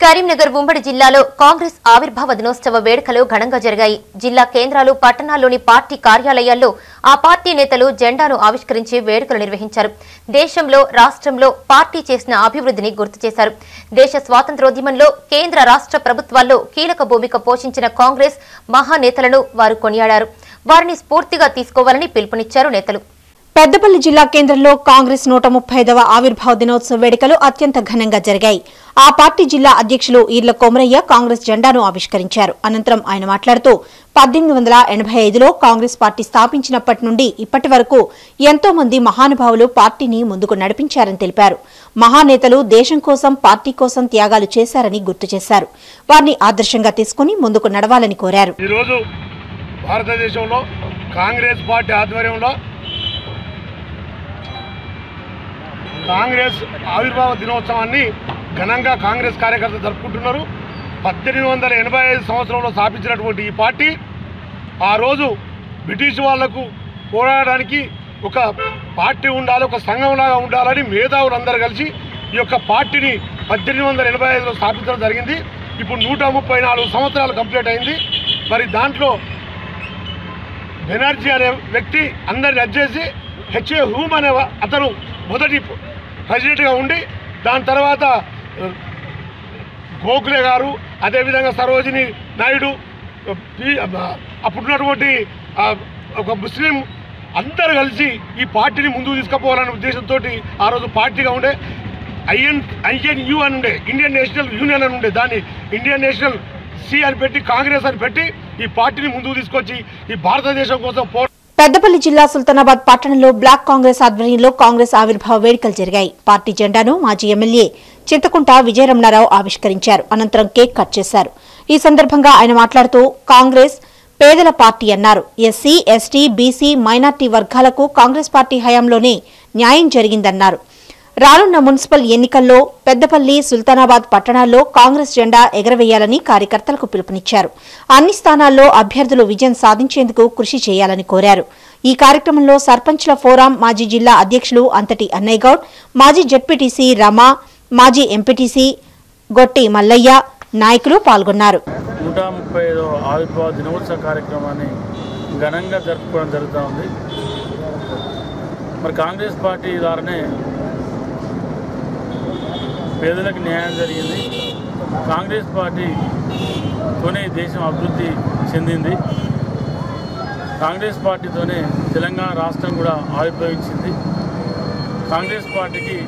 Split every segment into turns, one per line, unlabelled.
కరీంనగర్ ఉమ్మడి జిల్లాలో కాంగ్రెస్ ఆవిర్భావ దినోత్సవ వేడుకలు ఘనంగా జరిగాయి. జిల్లా కేంద్రాలు పట్టణాల్లోని పార్టీ కార్యాలయాల్లో ఆ పార్టీ నేతలు జెండాను ఆవిష్కరించి వేడుకలు నిర్వహించారు. దేశంలో రాష్ట్రంలో పార్టీ చేసిన అభివృద్ధిని గుర్తు చేశారు. దేశ స్వాతంత్రోద్యమంలో కేంద్ర రాష్ట్ర ప్రభుత్వాల్లో కీలక భూమిక పోషించిన కాంగ్రెస్ మహానేతలను వారు కొనియాడారు. వారిని స్ఫూర్తిగా తీసుకోవాలని పిలుపునిచ్చారు నేతలు.
పెద్దపల్లి జిల్లా కేంద్రంలో కాంగ్రెస్ నూట ముప్పై ఐదవ ఆవిర్భావ దినోత్సవ వేడుకలు అత్యంత ఘనంగా జరిగాయి. ఆ పార్టీ జిల్లా అధ్యక్షులు ఈర్ల కొమరయ్య కాంగ్రెస్ జెండాను ఆవిష్కరించారు. అనంతరం ఆయన మాట్లాడుతూ పద్దెనిమిది వందల ఎనభై ఐదులో కాంగ్రెస్ పార్టీ స్థాపించినప్పటి నుండి ఇప్పటి వరకు ఎంతో మంది మహానుభావులు పార్టీని ముందుకు నడిపించారని తెలిపారు. మహానేతలు దేశం కోసం పార్టీ కోసం త్యాగాలు చేశారని గుర్తు చేశారు. వారిని ఆదర్శంగా తీసుకుని ముందుకు నడవాలని కోరారు.
భారతదేశంలో కాంగ్రెస్ పార్టీ ఆధ్వర్యంలో కాంగ్రెస్ ఆవిర్భావ దినోత్సవాన్ని ఘనంగా కాంగ్రెస్ కార్యకర్తలు జరుపుకుంటున్నారు. పద్దెనిమిది వందల ఎనభై ఐదు సంవత్సరంలో స్థాపించినటువంటి ఈ పార్టీ ఆ రోజు బ్రిటిష్ వాళ్ళకు పోరాడడానికి ఒక పార్టీ ఉండాలి ఒక సంఘంలాగా ఉండాలని మేధావులందరూ కలిసి ఈ యొక్క పార్టీని పద్దెనిమిది వందల ఎనభై ఐదులో స్థాపించడం జరిగింది. ఇప్పుడు నూట ముప్పై నాలుగు సంవత్సరాలు కంప్లీట్ అయింది. మరి దాంట్లో బెనర్జీ అనే వ్యక్తి అందరిని అడ్చేసి హెచ్ఏ హూమ్ అనే అతను మొదటి ప్రెసిడెంట్గా ఉండి దాని తర్వాత గోఖలే గారు అదేవిధంగా సరోజిని నాయుడు పి- అప్పుడున్నటువంటి ఒక ముస్లిం అందరు కలిసి ఈ పార్టీని ముందుకు తీసుకుపోవాలనే ఉద్దేశంతో ఆ రోజు పార్టీగా ఉండే ఐఎన్ ఐఎన్యు అని ఉండే ఇండియన్ నేషనల్ యూనియన్ అని ఉండే దాన్ని ఇండియన్ నేషనల్ సి అని పెట్టి కాంగ్రెస్ అని పెట్టి ఈ పార్టీని ముందుకు తీసుకొచ్చి ఈ భారతదేశం కోసం పో
పెద్దపల్లి జిల్లా సుల్తానాబాద్ పట్టణంలో బ్లాక్ కాంగ్రెస్ ఆధ్వర్యంలో కాంగ్రెస్ ఆవిర్భావ వేడుకలు జరిగాయి. పార్టీ జెండాను మాజీ ఎమ్మెల్యే చింతకుంట విజయరమణారావు ఆవిష్కరించారు. అనంతరం కేక్ కట్ చేశారు. ఈ సందర్భంగా ఆయన మాట్లాడుతూ కాంగ్రెస్ పేదల పార్టీ అన్నారు. ఎస్సీ ఎస్టీ బీసీ మైనార్టీ వర్గాలకు కాంగ్రెస్ పార్టీ హయాంలోనే న్యాయం జరిగిందన్నారు. రానున్న మున్సిపల్ ఎన్నికల్లో పెద్దపల్లి సుల్తానాబాద్ పట్టణాల్లో కాంగ్రెస్ జెండా ఎగరవేయాలని కార్యకర్తలకు పిలుపునిచ్చారు. అన్ని స్థానాల్లో అభ్యర్థులు విజయం సాధించేందుకు కృషి చేయాలని కోరారు. ఈ కార్యక్రమంలో సర్పంచ్ల ఫోరం మాజీ జిల్లా అధ్యక్షులు అంతటి అన్నయ్యగౌడ్ మాజీ జడ్పీటీసీ రమ మాజీ ఎంపీటీసీ గొట్టి మల్లయ్య నాయకులు పాల్గొన్నారు.
నూట ముప్పై ఐదో ఆవిర్భావ దినోత్సవ కార్యక్రమాన్ని ఘనంగా జరుపుకోవడం జరుగుతూ ఉంది. మరి కాంగ్రెస్ పార్టీ ద్వారానే పేదలకు న్యాయం జరిగింది. కాంగ్రెస్ పార్టీతోనే ఈ దేశం అభివృద్ధి చెందింది. కాంగ్రెస్ పార్టీతోనే తెలంగాణ రాష్ట్రం కూడా ఆవిర్భవించింది. కాంగ్రెస్ పార్టీకి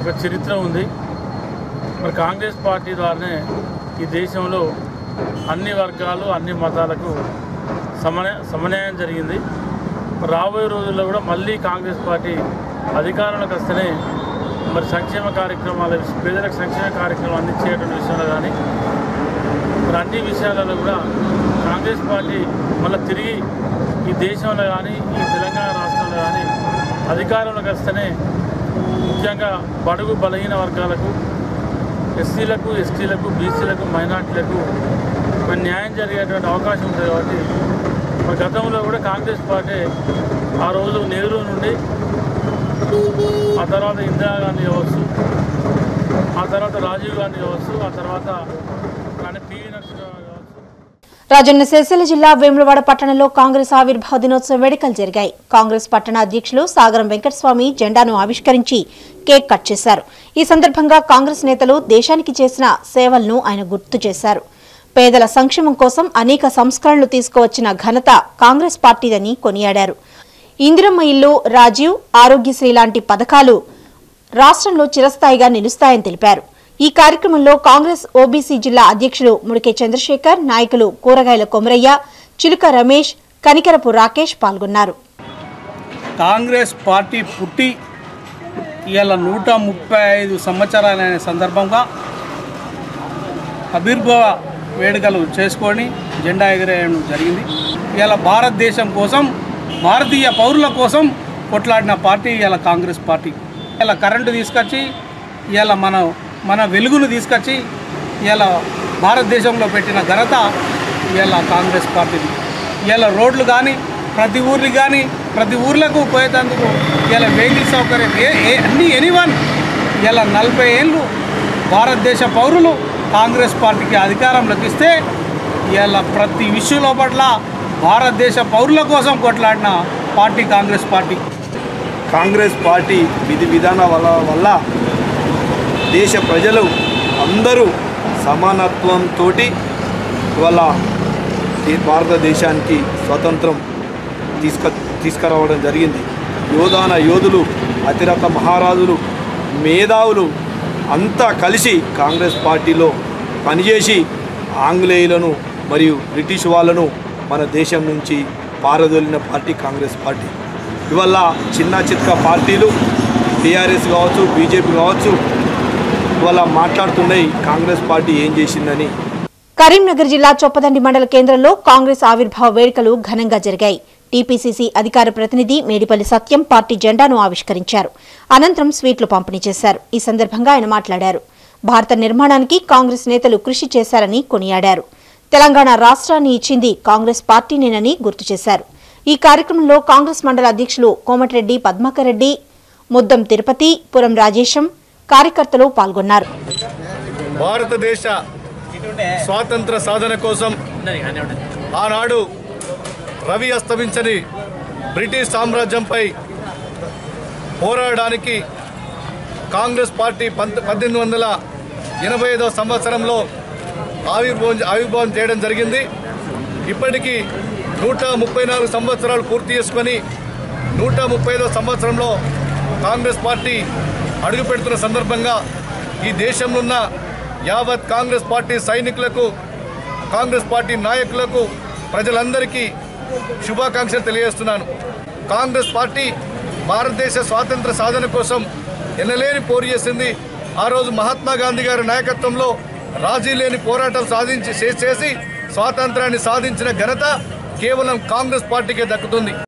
ఒక చరిత్ర ఉంది. మరి కాంగ్రెస్ పార్టీ ద్వారానే ఈ దేశంలో అన్ని వర్గాలు అన్ని మతాలకు సమన్య సమన్యాయం జరిగింది. రాబోయే రోజుల్లో కూడా మళ్ళీ కాంగ్రెస్ పార్టీ అధికారంలోకి వస్తేనే మరి సంక్షేమ కార్యక్రమాల ప్రజలకు సంక్షేమ కార్యక్రమాలు అందించేటువంటి విషయంలో కానీ మరి అన్ని విషయాలలో కూడా కాంగ్రెస్ పార్టీ మళ్ళీ తిరిగి ఈ దేశంలో కానీ ఈ తెలంగాణ రాష్ట్రంలో కానీ అధికారంలోకి వస్తేనే ముఖ్యంగా బడుగు బలహీన వర్గాలకు ఎస్సీలకు ఎస్టీలకు బీసీలకు మైనార్టీలకు మరి న్యాయం జరిగేటువంటి అవకాశం ఉంటుంది కాబట్టి మరి గతంలో కూడా కాంగ్రెస్ పార్టీ ఆ రోజు నెహ్రూ నుండి ఆ తర్వాత ఇందిరాగాంధీ కావచ్చు ఆ తర్వాత రాజీవ్ గాంధీ కావచ్చు ఆ తర్వాత కానీ పివి నరసింహరావు
రాజన్న సిరిసిల్ల జిల్లా వేములవాడ పట్టణంలో కాంగ్రెస్ ఆవిర్భావ దినోత్సవ వేడుకలు జరిగాయి. కాంగ్రెస్ పట్టణ అధ్యక్షులు సాగరం వెంకటస్వామి జెండాను ఆవిష్కరించి కేక్ కట్ చేశారు. ఈ సందర్భంగా కాంగ్రెస్ నేతలు దేశానికి చేసిన సేవలను ఆయన గుర్తు చేశారు. పేదల సంక్షేమం కోసం అనేక సంస్కరణలు తీసుకువచ్చిన ఘనత కాంగ్రెస్ పార్టీదని కొనియాడారు. ఇందిరమ్మ ఇల్లు రాజీవ్ ఆరోగ్యశ్రీ లాంటి పథకాలు రాష్ట్రంలో చిరస్థాయిగా నిలుస్తాయని తెలిపారు. ఈ కార్యక్రమంలో కాంగ్రెస్ ఓబీసీ జిల్లా అధ్యక్షులు ముడికే చంద్రశేఖర్ నాయకులు కూరగాయల కొమరయ్య చిలుక రమేష్ కనికరపు రాకేష్ పాల్గొన్నారు.
కాంగ్రెస్ పార్టీ పుట్టి ఇవాళ నూట ముప్పై ఐదు సంవత్సరాలైన సందర్భంగా అభిర్భవ వేడుకలు చేసుకొని జెండా ఎగిరేయడం జరిగింది. ఇవాళ భారతదేశం కోసం భారతీయ పౌరుల కోసం కొట్లాడిన పార్టీ ఇవాళ కాంగ్రెస్ పార్టీ. ఇలా కరెంటు తీసుకొచ్చి ఇవాళ మన మన వెలుగును తీసుకొచ్చి ఇలా భారతదేశంలో పెట్టిన ఘనత ఇలా కాంగ్రెస్ పార్టీది. ఇలా రోడ్లు కానీ ప్రతి ఊర్లు కానీ ప్రతి ఊర్లకు పోయేటందుకు ఇలా వెహికల్ సౌకర్యం ఏ ఏ అన్ని ఎనీవన్. ఇలా నలభై ఏళ్ళు భారతదేశ పౌరులు కాంగ్రెస్ పార్టీకి అధికారం లభిస్తే ఇలా ప్రతి విషయంలో పట్ల భారతదేశ పౌరుల కోసం కొట్లాడిన party Congress party.
Congress party విధి విధానాల వల్ల వల్ల దేశ ప్రజలు అందరూ సమానత్వంతో ఇవాళ ఈ భారతదేశానికి స్వతంత్రం తీసుక తీసుకురావడం జరిగింది. యోధాన యోధులు అతిరక మహారాజులు మేధావులు అంతా కలిసి కాంగ్రెస్ పార్టీలో పనిచేసి ఆంగ్లేయులను మరియు బ్రిటిష్ వాళ్ళను మన దేశం నుంచి పారదోలిన పార్టీ కాంగ్రెస్ పార్టీ. ఇవల్ల చిన్న చిత్క పార్టీలు టీఆర్ఎస్ కావచ్చు బీజేపీ కావచ్చు ఇవాళ మాట్లాడుతున్నాయి కాంగ్రెస్ పార్టీ ఏం చేసిందని.
కరీంనగర్ జిల్లా చొప్పదండి మండల కేంద్రంలో కాంగ్రెస్ ఆవిర్భావ వేడుకలు ఘనంగా జరిగాయి. టీపీసీసీ అధికార ప్రతినిధి మేడిపల్లి సత్యం పార్టీ జెండాను ఆవిష్కరించారు. అనంతరం స్వీట్లు పంపిణీ చేశారు. ఈ సందర్భంగా ఆయన మాట్లాడారు. భారత నిర్మాణానికి కాంగ్రెస్ నేతలు కృషి చేశారని కొనియాడారు. తెలంగాణ రాష్ట్రాన్ని ఇచ్చింది కాంగ్రెస్ పార్టీనేనని గుర్తు చేశారు. ఈ కార్యక్రమంలో కాంగ్రెస్ మండల అధ్యక్షులు కోమటిరెడ్డి పద్మాకర్ రెడ్డి ముద్దం తిరుపతి పురం రాజేశం కార్యకర్తలు పాల్గొన్నారు.
భారతదేశ స్వాతంత్ర సాధన కోసం ఆనాడు రవి అస్తమించని బ్రిటిష్ సామ్రాజ్యంపై పోరాడడానికి కాంగ్రెస్ పార్టీ పంత పద్దెనిమిది వందల ఎనభై ఐదవ సంవత్సరంలో ఆవిర్భావం ఆవిర్భావం చేయడం జరిగింది. ఇప్పటికీ నూట ముప్పై నాలుగు సంవత్సరాలు పూర్తి చేసుకొని నూట ముప్పై సంవత్సరంలో కాంగ్రెస్ పార్టీ అడుగుపెడుతున్న సందర్భంగా ఈ దేశంలో ఉన్న యావత్ కాంగ్రెస్ పార్టీ సైనికులకు కాంగ్రెస్ పార్టీ నాయకులకు ప్రజలందరికీ శుభాకాంక్షలు తెలియజేస్తున్నాను. కాంగ్రెస్ పార్టీ భారతదేశ స్వాతంత్ర సాధన కోసం ఎన్నలేని పోరు చేసింది. ఆ రోజు మహాత్మా గాంధీ గారి నాయకత్వంలో రాజీ లేని పోరాటం సాధించి చేసి స్వాతంత్రాన్ని సాధించిన ఘనత కేవలం కాంగ్రెస్ పార్టీకే దక్కుతుంది.